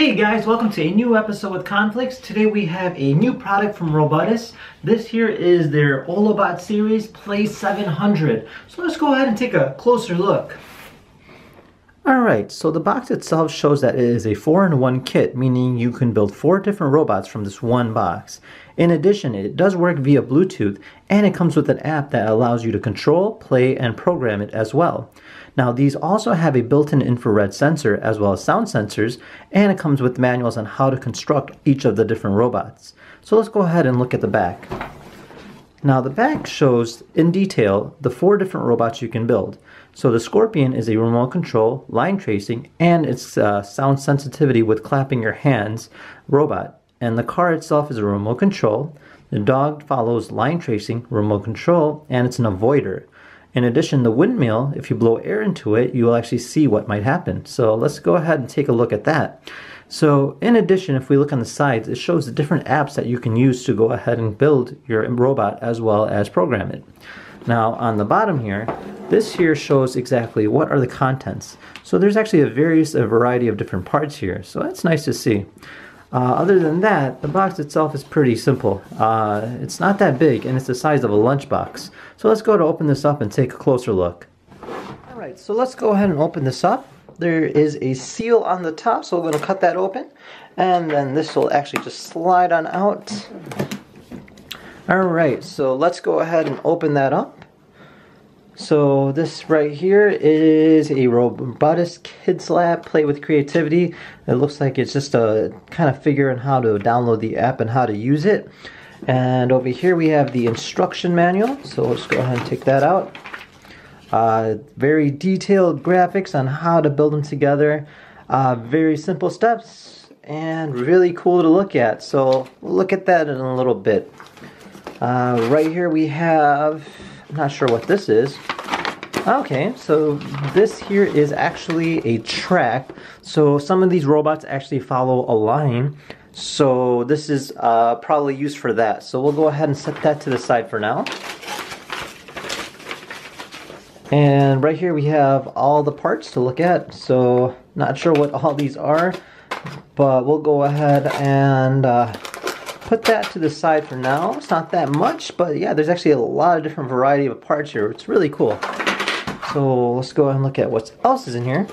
Hey guys, welcome to a new episode with KhanFlicks. Today we have a new product from Robotis. This here is their OLLOBOT series Play 700. So let's go ahead and take a closer look. Alright, so the box itself shows that it is a 4-in-1 kit, meaning you can build 4 different robots from this one box. In addition, it does work via Bluetooth, and it comes with an app that allows you to control, play, and program it as well. Now, these also have a built-in infrared sensor as well as sound sensors, and it comes with manuals on how to construct each of the different robots. So let's go ahead and look at the back. Now the back shows in detail the four different robots you can build. So the Scorpion is a remote control, line tracing, and its uh, sound sensitivity with clapping your hands robot. And the car itself is a remote control. The dog follows line tracing, remote control, and it's an avoider. In addition, the windmill, if you blow air into it, you will actually see what might happen. So let's go ahead and take a look at that. So in addition, if we look on the sides, it shows the different apps that you can use to go ahead and build your robot as well as program it. Now on the bottom here, this here shows exactly what are the contents. So there's actually a various a variety of different parts here. So that's nice to see. Uh, other than that, the box itself is pretty simple. Uh, it's not that big and it's the size of a lunchbox. So let's go to open this up and take a closer look. Alright, so let's go ahead and open this up there is a seal on the top, so we're going to cut that open. And then this will actually just slide on out. Alright, so let's go ahead and open that up. So this right here is a Robotis Kids Lab Play with Creativity. It looks like it's just a kind of figuring how to download the app and how to use it. And over here we have the instruction manual. So let's go ahead and take that out. Uh, very detailed graphics on how to build them together. Uh, very simple steps and really cool to look at. So look at that in a little bit. Uh, right here we have, not sure what this is. Okay, so this here is actually a track. So some of these robots actually follow a line. So this is uh, probably used for that. So we'll go ahead and set that to the side for now. And right here we have all the parts to look at. So not sure what all these are, but we'll go ahead and uh, put that to the side for now. It's not that much, but yeah, there's actually a lot of different variety of parts here. It's really cool. So let's go and look at what else is in here.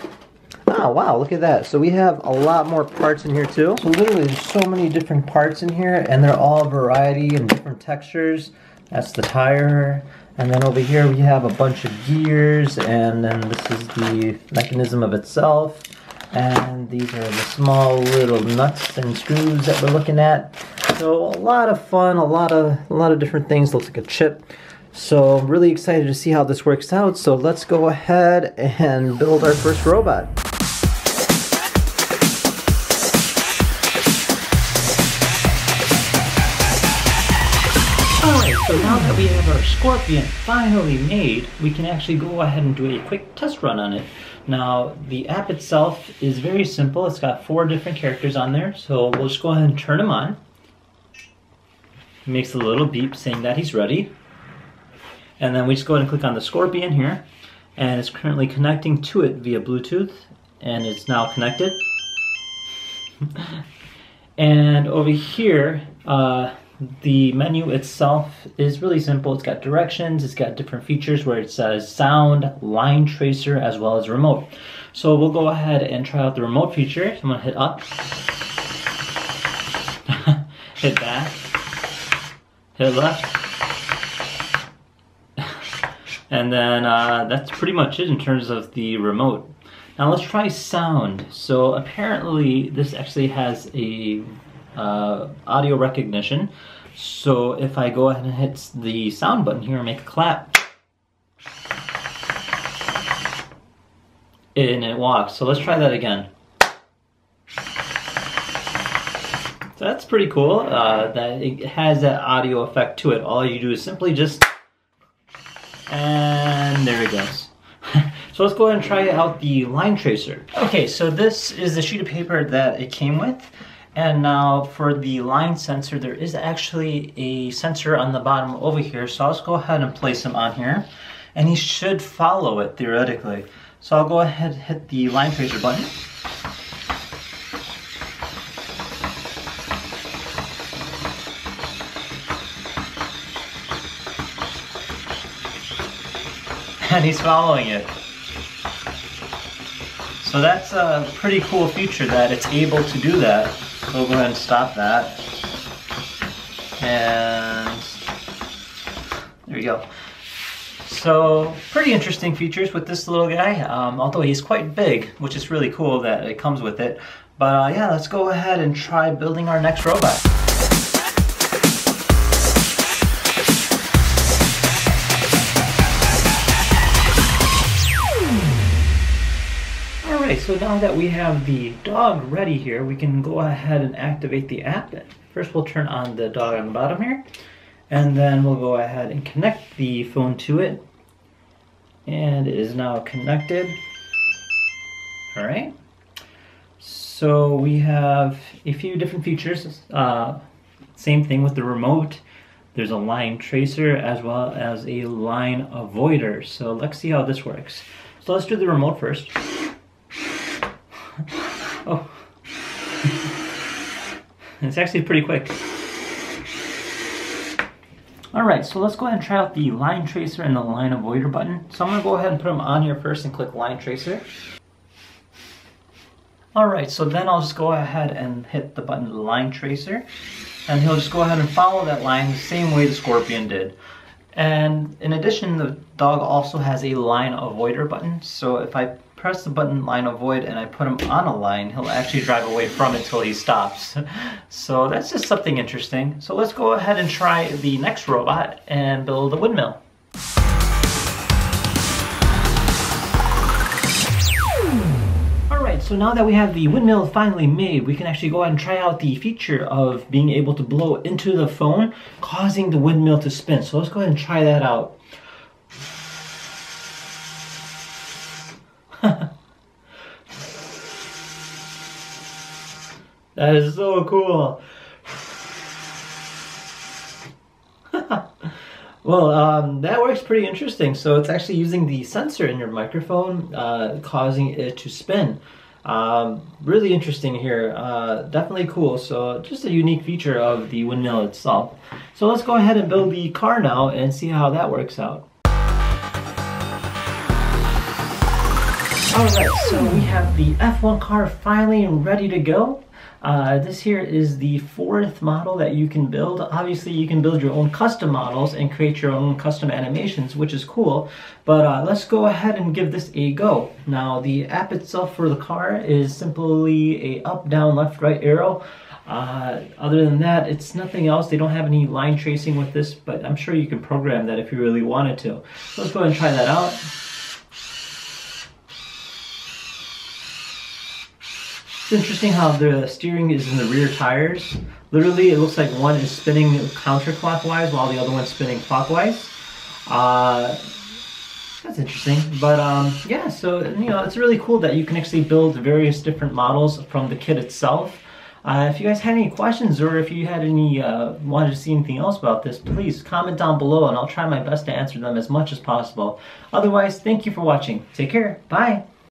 Oh wow, look at that. So we have a lot more parts in here too. So literally there's so many different parts in here and they're all variety and different textures. That's the tire. And then over here we have a bunch of gears and then this is the mechanism of itself. And these are the small little nuts and screws that we're looking at. So a lot of fun, a lot of a lot of different things. Looks like a chip. So I'm really excited to see how this works out. So let's go ahead and build our first robot. So now that we have our Scorpion finally made, we can actually go ahead and do a quick test run on it. Now, the app itself is very simple. It's got four different characters on there, so we'll just go ahead and turn them on. It makes a little beep saying that he's ready. And then we just go ahead and click on the Scorpion here, and it's currently connecting to it via Bluetooth, and it's now connected. and over here, uh, the menu itself is really simple. It's got directions, it's got different features where it says sound, line tracer, as well as remote. So we'll go ahead and try out the remote feature. So I'm gonna hit up, hit back, hit left, and then uh, that's pretty much it in terms of the remote. Now let's try sound. So apparently this actually has a uh, audio recognition. So if I go ahead and hit the sound button here and make a clap, and it walks. So let's try that again. So that's pretty cool uh, that it has that audio effect to it. All you do is simply just, and there it goes. so let's go ahead and try out the line tracer. Okay, so this is the sheet of paper that it came with. And now for the line sensor, there is actually a sensor on the bottom over here. So I'll just go ahead and place him on here. And he should follow it theoretically. So I'll go ahead and hit the line tracer button. And he's following it. So that's a pretty cool feature that it's able to do that. We'll go ahead and stop that. And there you go. So pretty interesting features with this little guy, um, although he's quite big, which is really cool that it comes with it. But uh, yeah, let's go ahead and try building our next robot. So now that we have the dog ready here, we can go ahead and activate the app. First we'll turn on the dog on the bottom here, and then we'll go ahead and connect the phone to it. And it is now connected. Alright. So we have a few different features. Uh, same thing with the remote. There's a line tracer as well as a line avoider. So let's see how this works. So let's do the remote first. oh. it's actually pretty quick. Alright, so let's go ahead and try out the line tracer and the line avoider button. So I'm going to go ahead and put them on here first and click line tracer. Alright, so then I'll just go ahead and hit the button line tracer and he'll just go ahead and follow that line the same way the scorpion did. And in addition, the dog also has a line avoider button. So if I press the button line avoid and I put him on a line, he'll actually drive away from it until he stops. So that's just something interesting. So let's go ahead and try the next robot and build a windmill. Alright, so now that we have the windmill finally made, we can actually go ahead and try out the feature of being able to blow into the phone, causing the windmill to spin. So let's go ahead and try that out. That is so cool. well, um, that works pretty interesting. So it's actually using the sensor in your microphone, uh, causing it to spin. Um, really interesting here. Uh, definitely cool. So just a unique feature of the windmill itself. So let's go ahead and build the car now and see how that works out. Alright, so we have the F1 car finally ready to go. Uh, this here is the fourth model that you can build. Obviously, you can build your own custom models and create your own custom animations, which is cool. But uh, let's go ahead and give this a go. Now, the app itself for the car is simply a up, down, left, right arrow. Uh, other than that, it's nothing else. They don't have any line tracing with this, but I'm sure you can program that if you really wanted to. Let's go ahead and try that out. It's interesting how the steering is in the rear tires. Literally, it looks like one is spinning counterclockwise while the other one's spinning clockwise. Uh, that's interesting. But um, yeah, so you know, it's really cool that you can actually build various different models from the kit itself. Uh, if you guys had any questions or if you had any uh, wanted to see anything else about this, please comment down below and I'll try my best to answer them as much as possible. Otherwise, thank you for watching. Take care. Bye.